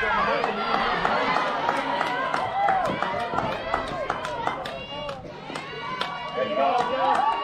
There you go.